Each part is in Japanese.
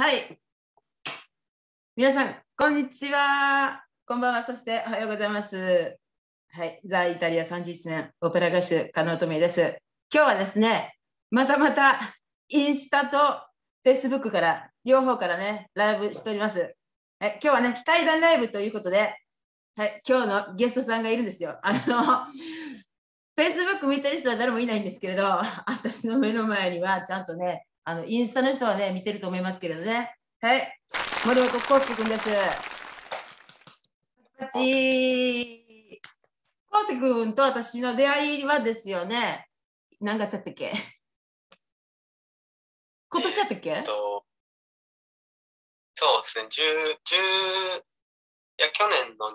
はい。皆さん、こんにちは。こんばんは。そして、おはようございます。はい。ザ・イタリア31年、オペラ歌手、加納智恵です。今日はですね、またまた、インスタとフェイスブックから、両方からね、ライブしております。はい、今日はね、対談ライブということで、はい、今日のゲストさんがいるんですよ。あの、フェイスブック見てる人は誰もいないんですけれど、私の目の前にはちゃんとね、あのインスタの人はね、見てると思いますけれどね。はい、森本康介君です。パチ康介君と私の出会いはですよね、何月だったっけ？今年だったっけ、えっと、そうですね、10、10いや、去年の12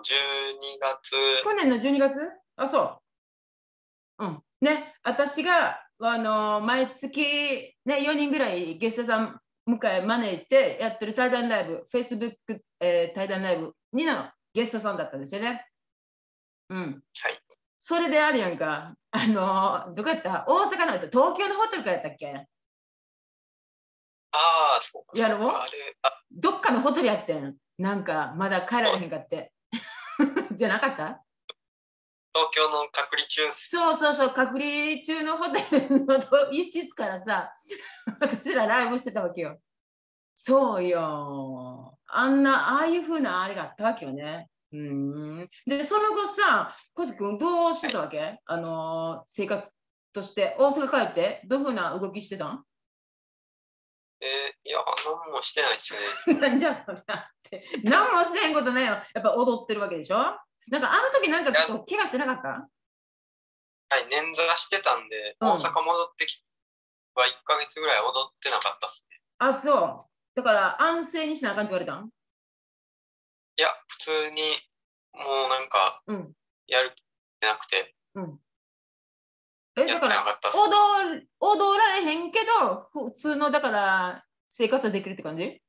月、去年の12月？あ、そう。うん。ね、私が、あの毎月、ね、4人ぐらいゲストさん迎え招いてやってる対談ライブ、Facebook、えー対談ライブにのゲストさんだったんですよね。うん。はい。それであるやんか。あのどこやった？大阪のやった？東京のホテルからやったっけ？ああ、そうか。やろあ、どっかのホテルやってん。なんか、まだ帰られへんかって。じゃなかった？東京の隔離中、そうそうそう、隔離中のホテルの一室からさ、私らライブしてたわけよ。そうよ。あんな、ああいうふうなあれがあったわけよね。うん。で、その後さ、小杉君どうしてたわけ、あのー生活として。大阪帰って、どういうふうな動きしてたん？えーいや、何もしてないですね。じゃそんなって。何もしてへんことないよ。やっぱ踊ってるわけでしょ？なんかあの時なんかちょっと怪我してなかった？はい、捻挫してたんで、うん大阪戻ってきは1ヶ月ぐらい踊ってなかったっすね。あ、そう。だから安静にしなあかんって言われたん？いや、普通に、もうなんか、うん。やる気なくて、え、やってだから。踊る踊られへんけど、普通のだから生活はできるって感じ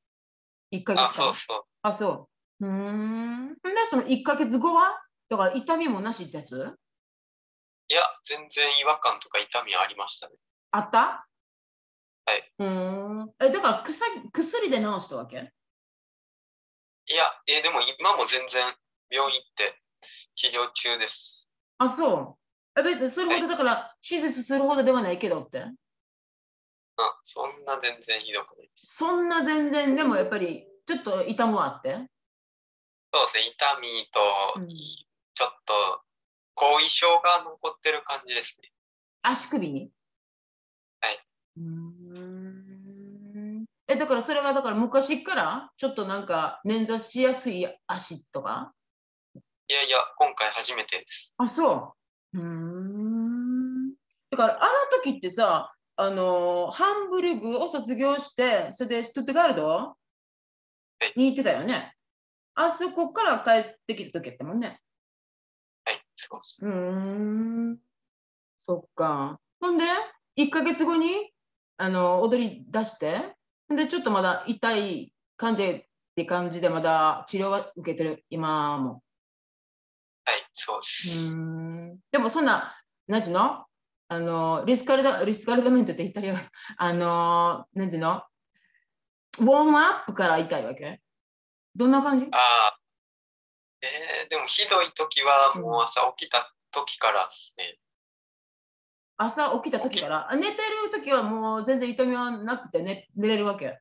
?1 ヶ月間？あ、そうそう。あ、そう。うーん。で、その1ヶ月後は？だから痛みもなしってやつ？いや、全然違和感とか痛みありましたね。あった？はい。うーん。え、だから薬薬で治したわけ？いや、えーでも今も全然病院行って治療中です。あ、そう。え別にそれほどだから手術するほどではないけどって？あ、そんな全然ひどくない。そんな全然でもやっぱりちょっと痛むわって？そうですね、痛みと、うんちょっと後遺症が残ってる感じですね。足首に？はいうーん。え、だからそれはだから昔からちょっとなんか捻挫しやすい足とか？いやいや、今回初めてです。あ、そう。うーん。だからあの時ってさ、あのーハンブルグを卒業して、それでシュトゥットガルドいに行ってたよね？あそこから帰ってきた時やったもんね。はい、そうです。うーん。そっか。ほんで、1ヶ月後にあの踊り出して、ほんで、ちょっとまだ痛い感じって感じで、まだ治療は受けてる、今も。はい、そうでうす。ーん。でも、そんな、なんていうの？あのリスカルダリスカルダメントって言ったりあの、なんていうの？ウォームアップから痛いわけどんな感じ？ああ、えーでもひどい時はもう朝起きた時からですね。朝起きた時から、あ寝てる時はもう全然痛みはなくて寝寝れるわけ？あ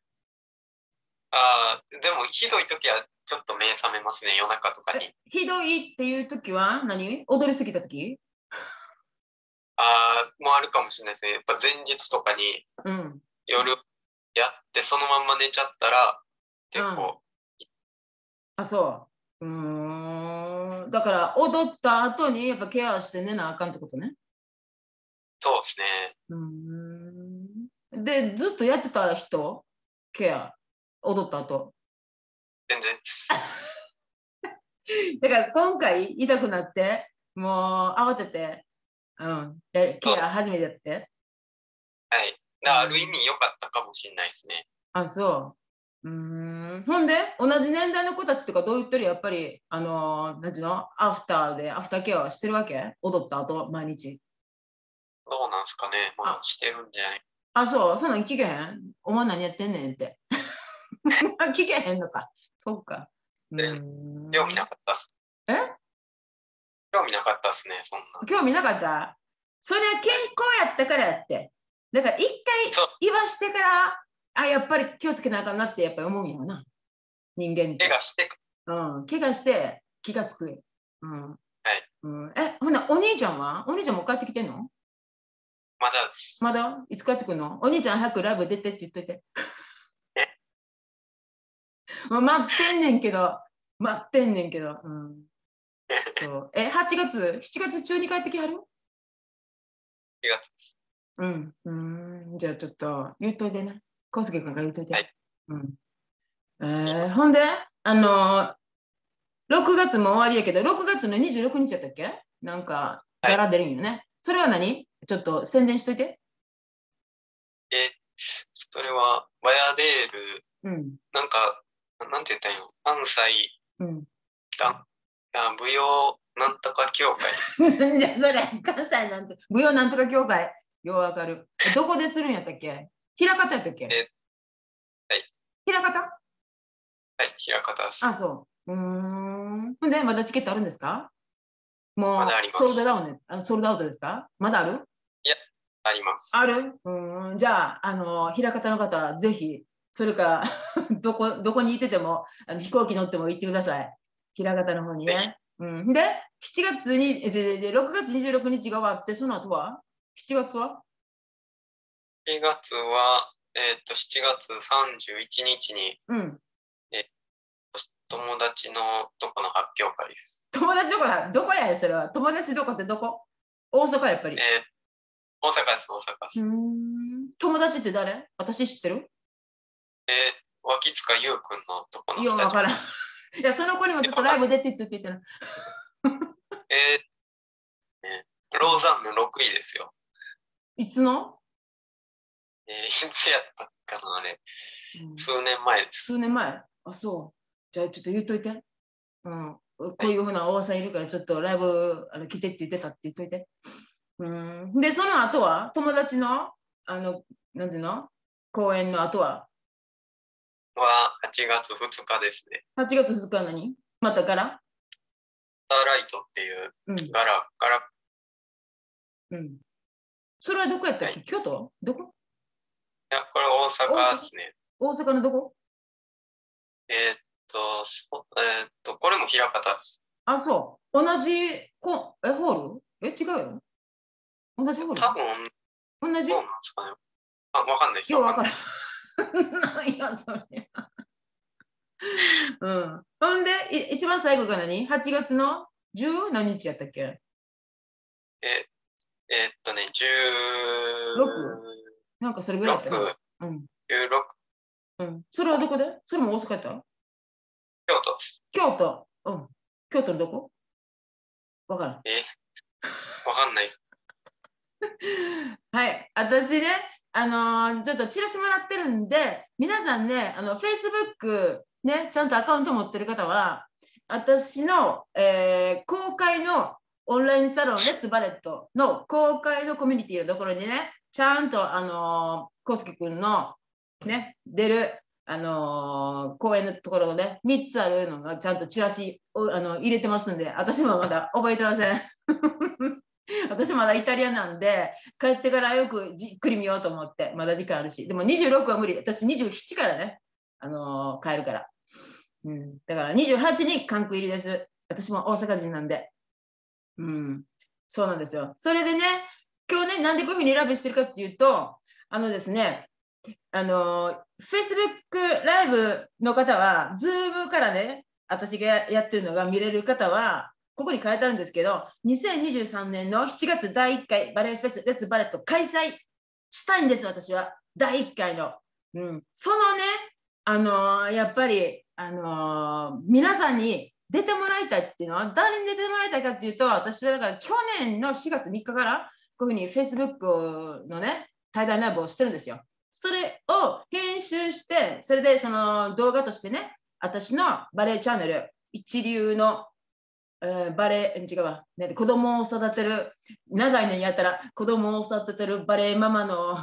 あ、でもひどい時はちょっと目覚めますね、夜中とかにえ。ひどいっていう時は何？踊りすぎた時？ああ、もうあるかもしれないですね。やっぱ前日とかにうん。夜やってそのまんま寝ちゃったら結構、あ、そう。うーん。だから踊った後にやっぱケアして寝なあかんってことね。そうですね。うーん。で、ずっとやってた人？ケア。踊った後？全然。だから今回痛くなって、もう慌てて、うん。やケア初めてやって。はい。ある意味良かったかもしれないですね。あ、そう。うーん。ほんで、同じ年代の子たちとかどう言ってる？やっぱり、あのー、なんていうの？アフターで、アフターケアはしてるわけ？踊った後、毎日。どうなんすかね。まああ、してるんじゃない。あ、そう、そんなん聞けへん？お前何やってんねんって。聞けへんのか。そうか。でうん興味なかったっす。え？興味なかったっすね、そんな。興味なかった？それは健康やったからやって。だから一回言わしてから、あ、やっぱり気をつけなあかんなってやっぱり思うんやろな。人間って。怪我してくうん、怪我して気がつくよ。うん。はいうん、え、ほな、お兄ちゃんは？お兄ちゃんも帰ってきてんの？まだ。まだ？いつ帰ってくるの？お兄ちゃん早くライブ出てって言っといて。待ってんねんけど、待ってんねんけど。うん、そうえ、8月、7月中に帰ってきはる？気がつうん。うん。じゃあちょっと言っといてね。コスケ君から言っといて。はいうん。えーほんで、あのー、6月も終わりやけど、6月の26日やったっけ？なんか、はい柄出るんよね。それは何？ちょっと宣伝しといて。え、それは、バヤデール、うん。なんか、なんて言ったんよ。関西うん。だ、あ舞踊なんとか協会。じゃあそれ、関西なんて、舞踊なんとか協会、ようわかる。えどこでするんやったっけ？平方やったっけ？えはい。平方？はい、平方です。あ、そう。うーん。ほんで、まだチケットあるんですか？もう、まだありますソールドダウンねあソールドアウトですか？まだある？あります。ある？うーん。じゃあ、あの、平方の方はぜひ、それか、どこ、どこにいてても、あの飛行機乗っても行ってください。平方の方にぜね。うん。で、7月に、えじゃじゃ6月26日が終わって、その後は ?7 月は？7月は、えっ、と、7月31日にうん。友達のとこの発表会です。友達どこだ？どこやそれは。友達どこってどこ？大阪やっぱりえ。ー大阪です、大阪です。友達って誰？私知ってる？えー、脇塚優くんのとこのいや、からん。いや、その子にもちょっとライブ出てって言ってたの。えーね、ローザンヌ6位ですよ。いつの、えー、いつやったかな、あれ。うん数年前です。数年前？あ、そう。じゃあちょっと言っといて。うん。こういうふうなおばさんいるから、ちょっとライブあの来てって言ってたって言っといて。うん。で、その後は友達の、あの、なんていうの？公演の後は？は8月2日ですね。8月2日何またからスターライトっていううん。柄、柄、うん。それはどこやったっけ、は京都？どこ？いや、これ大阪ですね。大阪のどこ？えーっと、そえーっと、これも平方です。あ、そう。同じこえホール？え、違うよ。同じホール？多分、同じ？どうなんですかね。あ、わかんないですようわからん。なんや、それ。うん。ほんで、い一番最後が何 ?8 月の10何日やったっけ？ええーっとね、10、なんかそれぐらいやった？な。6、うん。16、うん。それはどこで？それも大阪やった？京都。京都。うん。京都のどこ？わからん。え？わかんない。はい、私ね、あのーちょっとチラシもらってるんで、皆さんね、あの、Facebook ね、ちゃんとアカウント持ってる方は、私の、えー公開のオンラインサロン、レッツバレットの公開のコミュニティのところにね、ちゃんと、あのー、コウスケ君の、ね、出る、あのー公演のところのね、3つあるのがちゃんとチラシをあの入れてますんで、私もまだ 覚えてません。私まだイタリアなんで、帰ってからよくじっくり見ようと思って、まだ時間あるし、でも26は無理、私27からね、あのー帰るから。うん、だから28に関空入りです。私も大阪人なんで。うん、そうなんですよ。それでね、今日ね、なんでこういうふうに選ぶしてるかっていうと、あのですね、あの、Facebook ライブの方は、Zoom からね、私がやってるのが見れる方は、ここに書いてあるんですけど、2023年の7月第1回バレエフェス、レッツバレット開催したいんです、私は。第1回の。うん、そのね、あのーやっぱり、あのー皆さんに出てもらいたいっていうのは、誰に出てもらいたいかっていうと、私はだから去年の4月3日から、こういうふうに Facebook のね、対談ライブをしてるんですよ。それを編集して、それでその動画としてね、私のバレエチャンネル、一流の、えーバレエ、違うわ、ね、子供を育てる、長い年やったら子供を育ててるバレエママの、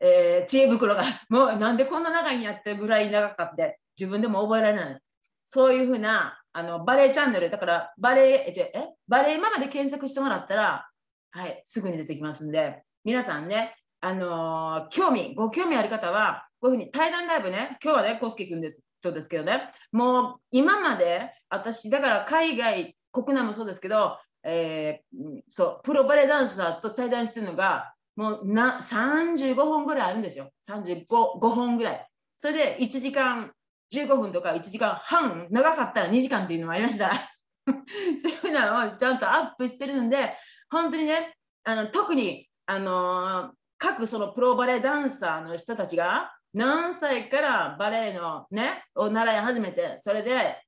えー知恵袋が、もうなんでこんな長いんやってぐらい長かって、自分でも覚えられない。そういうふうなあのバレエチャンネル、だからバレエ、えバレエママで検索してもらったら、はい、すぐに出てきますんで、皆さんね、あのー、興味、ご興味ある方は、こういうふうに対談ライブね、今日はね、コスケ君です。そうですけどね、もう今まで私、だから海外、国内もそうですけど、えー、そうプロバレエダンサーと対談してるのがもうな35本ぐらいあるんですよ。35 5本ぐらい。それで1時間15分とか1時間半、長かったら2時間っていうのもありました。そういうのをちゃんとアップしてるんで、本当にね、あの特に、あの、各そのプロバレエダンサーの人たちが何歳からバレエのね、を習い始めて、それで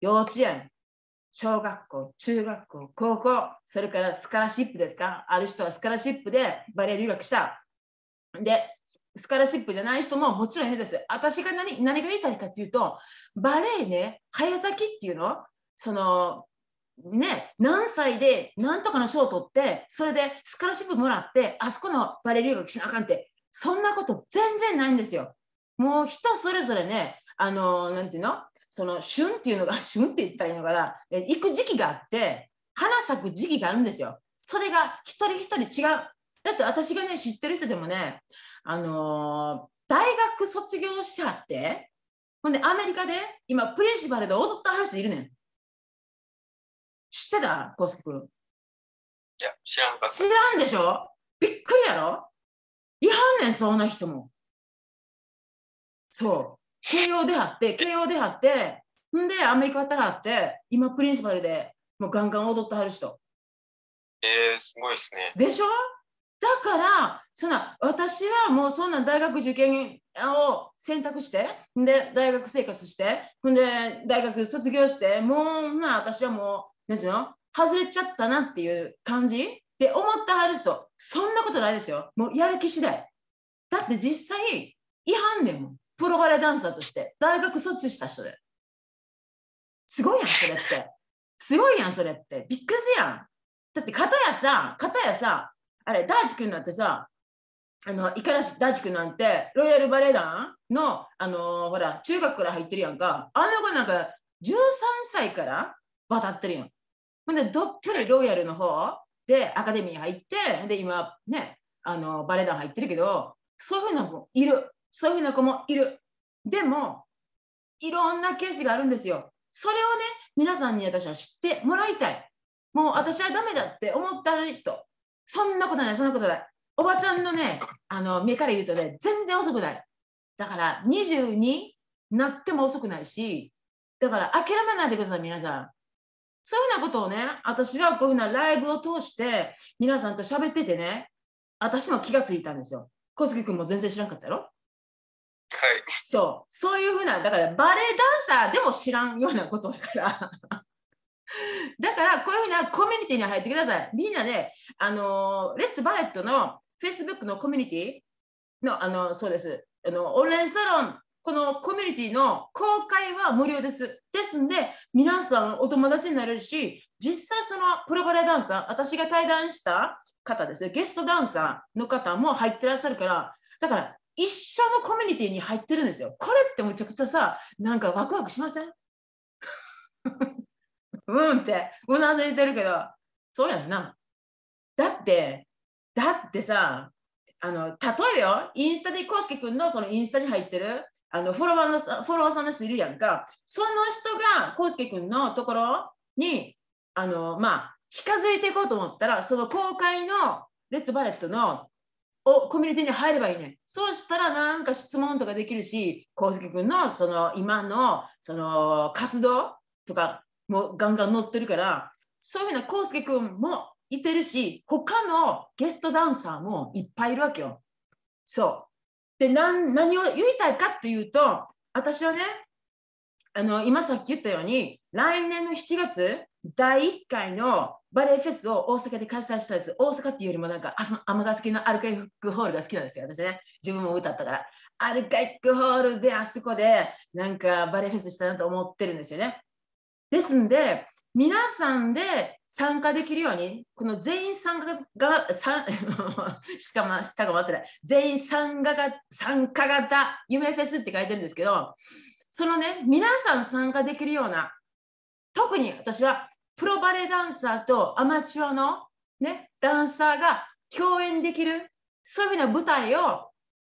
幼稚園、小学校、中学校、高校、それからスカラシップですかある人はスカラシップでバレエ留学した。で、スカラシップじゃない人ももちろんいるんです。私が何何が言いたいかっていうと、バレエね、早咲きっていうの、その、ね、何歳で何とかの賞を取って、それでスカラシップもらって、あそこのバレエ留学しなあかんって、そんなこと全然ないんですよ。もう人それぞれね、あの、なんていうの？その旬っていうのが、旬って言ったらいいのかな、行く時期があって、花咲く時期があるんですよ。それが一人一人違う。だって私がね、知ってる人でもね、あの、大学卒業しちゃって、ほんでアメリカで今プリンシパルで踊った話でいるねん。知ってた？コスケ君。いや、知らんかった。知らんでしょ？びっくりやろ？いはんねん、そんな人も。そう。慶応であって、慶応であって、んで、アメリカからあって、今、プリンシパルでもうガンガン踊ってはる人。えー、すごいですね。でしょ？だから、そんな私はもうそんな大学受験を選択して、で、大学生活して、んで、大学卒業して、もう、な、私はもう、なんうの外れちゃったなっていう感じ？って思ってはる人、そんなことないですよ。もうやる気次第。だって実際、違反でもプロバレエダンサーとして大学卒した人で。すごいやん、それって。すごいやん、それって。びっくりやん。だって、片やさ、片やさ、あれ、大地君なんてさ、あの、五十嵐大地君なんて、ロイヤルバレエ団の、あのー、ほら、中学から入ってるやんか。あの子なんか、13歳から渡ってるやん。ほんで、どっぷりロイヤルの方でアカデミー入って、で、今、ね、あの、バレエ団入ってるけど、そういうふうな子いる。そういうふうな子もいる。でも、いろんなケースがあるんですよ。それをね、皆さんに私は知ってもらいたい。もう私はダメだって思った人、そんなことない、そんなことない。おばちゃんのね、あの目から言うとね、全然遅くない。だから22なっても遅くないし、だから諦めないでください、皆さん。そういうふうなことをね、私はこういうふうなライブを通して皆さんと喋っててね、私も気がついたんですよ。小杉君も全然知らんかったやろ？はい。そう、そういうふうな、だからバレエダンサーでも知らんようなことだから。だからこういうふうなコミュニティに入ってください。みんなで、あのレッツバレットの Facebook のコミュニティの、あのそうです、あのオンラインサロン、このコミュニティの公開は無料です。ですんで、皆さんお友達になれるし、実際そのプロバレエダンサー、私が対談した方ですよ、ゲストダンサーの方も入ってらっしゃるから、だから一緒のコミュニティに入ってるんですよ。これってむちゃくちゃさ、なんかワクワクしません？うんってうなずいてるけど、そうやんな。だって、だってさ、あの例えよ、インスタでコウスケ君のそのインスタに入ってるあのフォロワーのフォロワーさんの人いるやんか、その人がコウスケ君のところにあの、まあ、近づいていこうと思ったら、その公開のレッツバレットのおコミュニティに入ればいいね。そうしたらなんか質問とかできるし、浩介君のその今のその活動とかもガンガン載ってるから、そういうふうな浩介君もいてるし、他のゲストダンサーもいっぱいいるわけよ。そう。で、何何を言いたいかっていうと、私はね、あの今さっき言ったように、来年の7月、第1回のバレエフェスを大阪で開催したんです。大阪っていうよりもなんか尼崎のアルカイックホールが好きなんですよ、私ね。自分も歌ったから。アルカイックホールであそこでなんかバレエフェスしたなと思ってるんですよね。ですんで、皆さんで参加できるように、この全員参加が、参 しかも下が回ってない、全員参加が参加型夢フェスって書いてるんですけど、そのね、皆さん参加できるような、特に私はプロバレエダンサーとアマチュアの、ね、ダンサーが共演できる、そういうふうな舞台を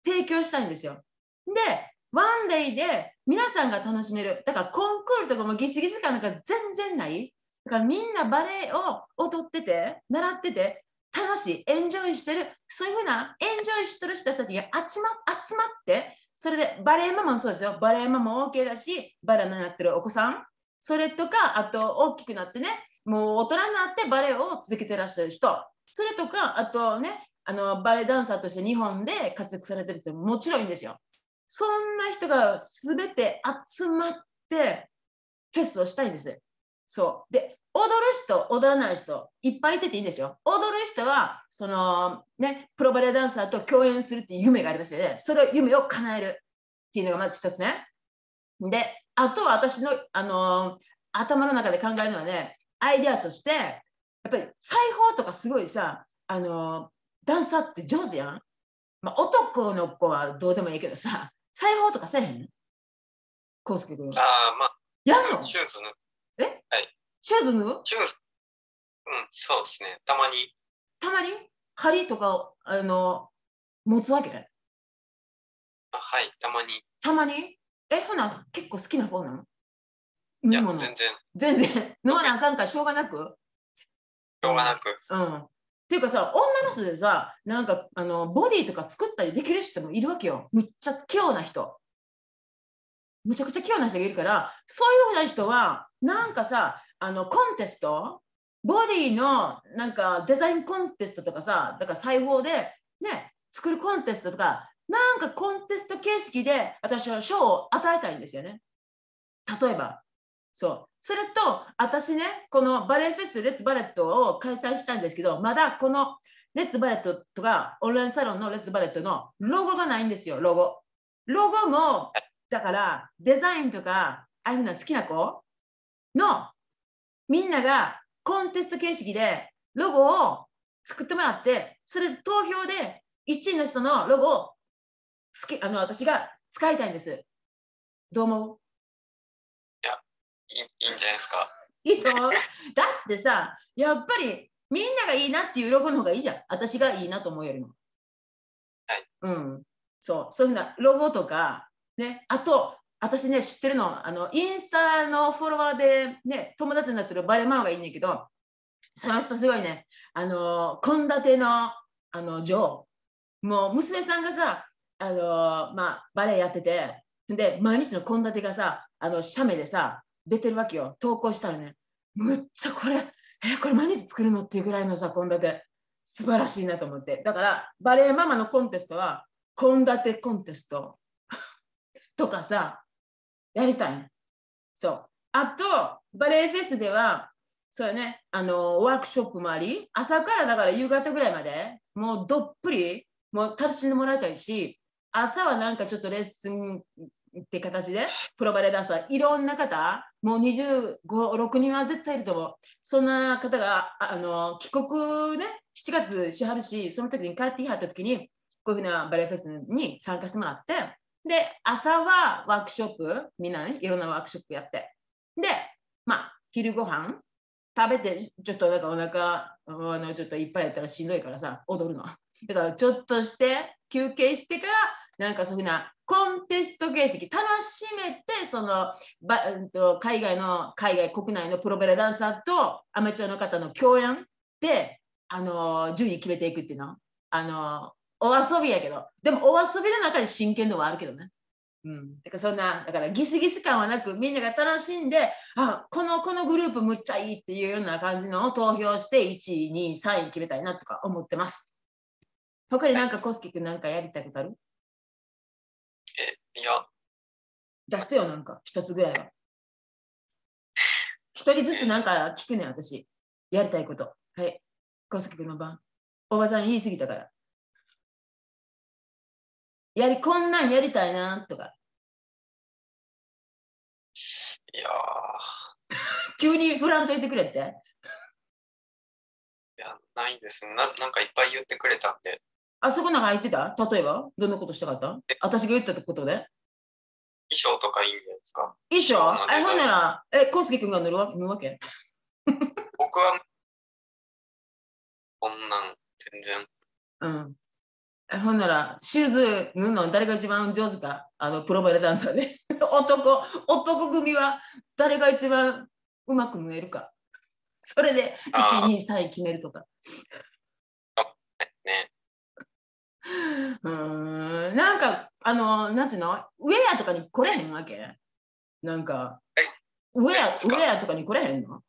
提供したいんですよ。で、ワンデイで皆さんが楽しめる。だからコンクールとかもギスギス感なんか全然ない。だからみんなバレエを踊ってて、習ってて、楽しい、エンジョイしてる、そういうふうなエンジョイしてる人たちが集ま集まって、それでバレエママもそうですよ。バレエママも OK だし、バレエになってるお子さん、それとか、あと大きくなってね、もう大人になってバレエを続けてらっしゃる人、それとか、あとね、あのバレエダンサーとして日本で活躍されてる人ももちろんいいんですよ。そんな人が全て集まってフェスをしたいんです。そう。で、踊る人、踊らない人、いっぱいいてていいんですよ。踊る人は、そのね、プロバレエダンサーと共演するっていう夢がありますよね。それを夢を叶えるっていうのがまず一つね。で、あとは私の、あのー、頭の中で考えるのはね、アイデアとして、やっぱり裁縫とかすごいさ、あのー、ダンサーって上手やん。まあ、男の子はどうでもいいけどさ、裁縫とかせえへんコウスケ君。ああ、まあ。やんの？シューズの。え？はい。シューズ縫うシューズ。うん、そうですね。たまに。たまに？針とか、あの、持つわけ？あはい、たまに。たまに？え、ほな、結構好きな方なの？いや、全然。全然。飲まなあかんかしょうがなく？しょうがなく。うん。ていうかさ、女の人でさ、なんかあのボディとか作ったりできる人もいるわけよ。むっちゃ器用な人。むちゃくちゃ器用な人がいるから、そういうふうな人は、なんかさ、あのコンテストボディのなんかデザインコンテストとかさ、だから裁縫でね、作るコンテストとか、なんかコンテスト形式で私は賞を与えたいんですよね。例えば。そう。それと、私ね、このバレエフェス、 Let's Ballet を開催したんですけど、まだこの Let's Ballet とか、オンラインサロンの Let's Ballet のロゴがないんですよ、ロゴ。ロゴも、だからデザインとか、ああいうふうな好きな子のみんながコンテスト形式でロゴを作ってもらって、それで投票で1位の人のロゴを好きあの私が使いたいんです。どう思う？いい、んじゃないですか。いいと思う。だってさ、やっぱりみんながいいなっていうロゴの方がいいじゃん。私がいいなと思うよりも。はい。うん。そう、そういうふうなロゴとか、ね、あと、私ね、知ってるの、あの、インスタのフォロワーで、ね、友達になってるバレママがいいんだけど、その人すごいね、あの、献立の、あの、女王。もう、娘さんがさ、あの、まあ、バレエやってて、で、毎日の献立がさ、あの、写メでさ、出てるわけよ。投稿したらね、むっちゃこれ、え、これ毎日作るのっていうぐらいのさ、献立、素晴らしいなと思って。だから、バレエママのコンテストは、献立コンテスト とかさ、やりたい。そう。あと、バレエフェスでは、そうよね、あの、ワークショップもあり、朝からだから夕方ぐらいまで、もうどっぷり、もう楽しんでもらいたいし、朝はなんかちょっとレッスンって形で、プロバレエダンサー、いろんな方、もう25、6人は絶対いると思う。そんな方が、あの、帰国ね、7月しはるし、その時に帰ってきはった時に、こういうふうなバレエフェスに参加してもらって、で、朝はワークショップ、みんなね、いろんなワークショップやって。で、まあ、昼ご飯食べて、ちょっとなんかお腹、あのちょっといっぱいやったらしんどいからさ、踊るの。だからちょっとして休憩してから、なんかそういうなコンテスト形式、楽しめて、そのばうん、と海外の、海外、国内のプロベラダンサーとアマチュアの方の共演で、あの順位決めていくっていうの？あのお遊びやけど、でもお遊びの中に真剣度はあるけどね。うん、だからそんな、だからギスギス感はなく、みんなが楽しんで、あ、この、このグループむっちゃいいっていうような感じのを投票して、1位、2位、3位決めたいなとか思ってます。他になんかコスケ君なんかやりたいことある、いや。出してよ、なんか、一つぐらいは。一人ずつなんか聞くね私。やりたいこと。はい。コスケ君の番。おばさん言い過ぎたから。やり、こんなんやりたいなとか。いや 急に振らんといてくれって。いや、ないですな。なんかいっぱい言ってくれたんで。あそこなんか入ってた？例えば？どんなことしたかった？私が言ったことで？衣装とかいいんじゃないですか？衣装？ほんなら、え、コウスケ君が塗るわ塗るわけ？僕は、こんなん、全然。うん。えほんなら、シューズ縫うの誰が一番上手か？あの、プロバイダダンサーで。男、男組は誰が一番うまく縫えるか。それで、1、あー2、3位決めるとか。ね。うーん。なんか、あの、なんていうの？ウェアとかに来れへんわけ？なんかえ、ウェア、えウェアとかに来れへんの？ウ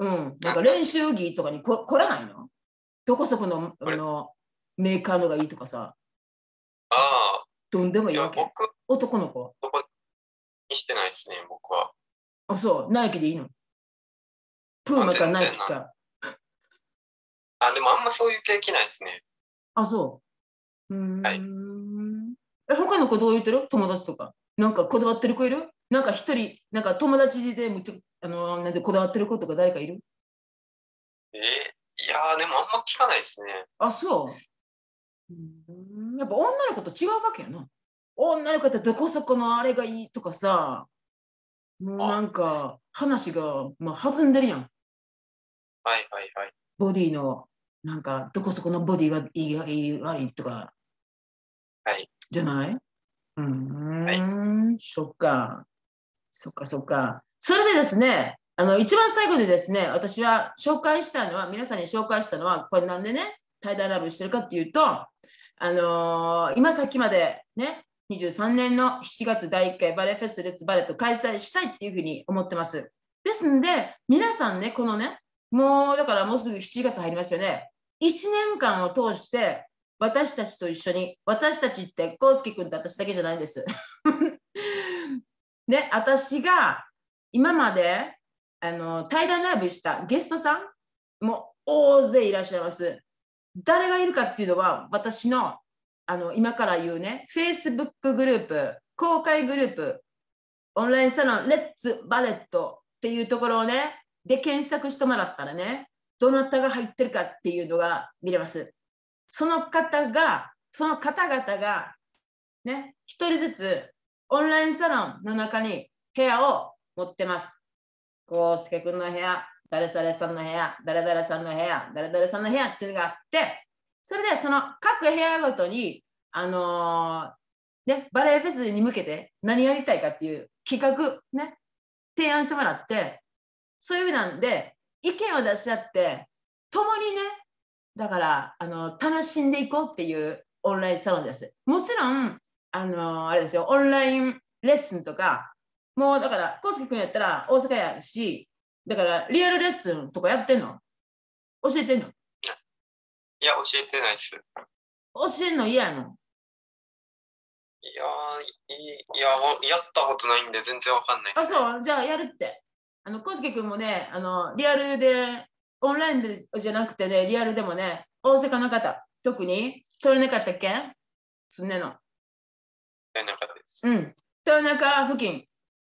ェア？うん。なんか練習着とかにこ来れないの？どこそこのあのメーカーのがいいとかさ、ああ、どんでもいいわけ？僕、男の子？にしてないですね、僕は。あ、そう、ナイキでいいの？プーマかナイキか。あ、でもあんまそういう経験ないですね。あ、そう。うーん。はいえ、他の子どう言ってる？友達とか。なんかこだわってる子いる？なんか一人、なんか友達でむっちゃ、あのなんてこだわってる子とか誰かいる？えーいやー、でもあんま聞かないですね。あ、そう。うーんやっぱ女の子と違うわけやな。女の子ってどこそこのあれがいいとかさ、もうなんか話が、まあ、弾んでるやん。はいはいはい。ボディの、なんかどこそこのボディはいいいい悪いとか。はい。じゃない？うーん、そっか。そっかそっか。それでですね、あの一番最後にですね、私は紹介したのは、皆さんに紹介したのは、これなんでね、対談ラブしてるかっていうと、あのー今さっきまでね、23年の7月第1回バレエフェスレッツバレット開催したいっていうふうに思ってます。ですんで、皆さんね、このね、もうだからもうすぐ7月入りますよね。1年間を通して、私たちと一緒に、私たちって、コウスケ君と私だけじゃないんです。ね、私が今まであの対談ライブしたゲストさんも大勢いらっしゃいます。誰がいるかっていうのは、私のあの今から言うね、Facebook グループ、公開グループ、オンラインサロン、レッツバレットっていうところをね、で検索してもらったらね、どなたが入ってるかっていうのが見れます。その方が、その方々が、ね、一人ずつオンラインサロンの中に部屋を持ってます。こうすけくんの部屋、誰々さんの部屋、誰々さんの部屋、誰々さんの部屋っていうのがあって、それでその各部屋ごとに、あのーね、バレエフェスに向けて何やりたいかっていう企画、ね、提案してもらって、そういう意味なんで、意見を出し合って、共にね、だから、あの、楽しんでいこうっていうオンラインサロンです。もちろん、あの、あれですよ、オンラインレッスンとか、もうだから、コウスケ君やったら大阪やし、だから、リアルレッスンとかやってんの？教えてんの？いや、教えてないです。教えんの嫌やの？いやー、いや、わやったことないんで全然わかんないであ、す。そう、じゃあやるって。あの、コウスケ君もね、あの、リアルで、オンラインでじゃなくてね、リアルでもね、大阪の方、特に、取れなかったっけ？すんねの？なかったです。うん。豊中付近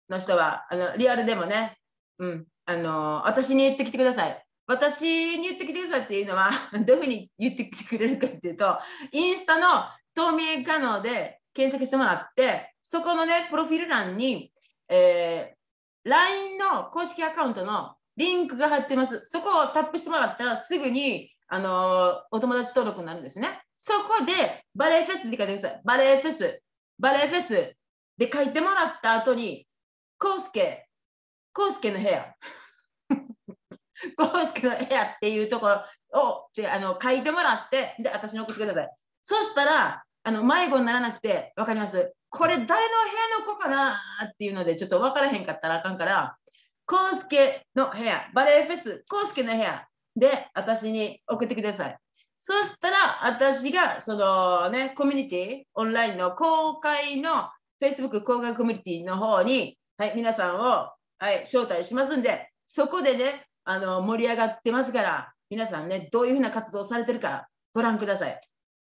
の人は、あの、リアルでもね、うん、あの、私に言ってきてください。私に言ってきてくださいっていうのは、どういうふうに言ってきてくれるかっていうと、インスタの透明可能で検索してもらって、そこのね、プロフィール欄に、えー LINE の公式アカウントのリンクが貼ってます。そこをタップしてもらったら、すぐに、あのお友達登録になるんですね。そこで、バレエフェスって書いてください。バレエフェス。バレエフェスで書いてもらった後に、コウスケ、コウスケの部屋、コウスケの部屋っていうところを違うあの書いてもらって、で、私に送ってください。そしたら、あの迷子にならなくて分かります。これ誰の部屋の子かなっていうので、ちょっと分からへんかったらあかんから、コウスケの部屋、バレエフェス、コウスケの部屋で私に送ってください。そしたら、私がそのね、コミュニティ、オンラインの公開の Facebook 公開コミュニティの方に、はい、皆さんを、はい、招待しますんで、そこでね、あの盛り上がってますから、皆さんね、どういうふうな活動されてるかご覧ください。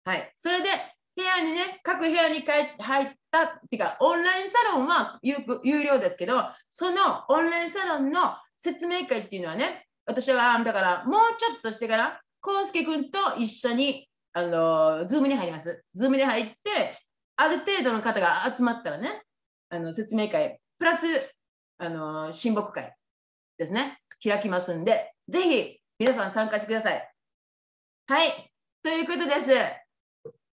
はい、それで、部屋にね、各部屋に入ったっていうか、オンラインサロンは有有料ですけど、そのオンラインサロンの説明会っていうのはね、私はだからもうちょっとしてから、コウスケ君と一緒に、あの、ズームに入ります。ズームに入って、ある程度の方が集まったらね、あの説明会、プラスあの親睦会ですね、開きますんで、ぜひ皆さん参加してください。はい、ということです。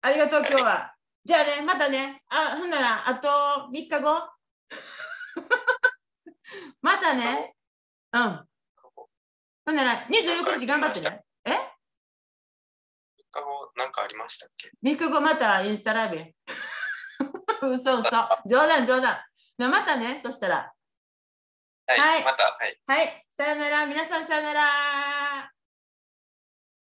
ありがとう、今日は。じゃあね、またね、あほんなら、あと3日後 またね、うん。ほんなら、26日頑張ってね。え ?3 日後、なんかありましたっけ ?3 日後またインスタライブ。嘘嘘。冗談冗談。またね、そしたら。はい、はい、また。はい。はい、さよなら。皆さんさよなら。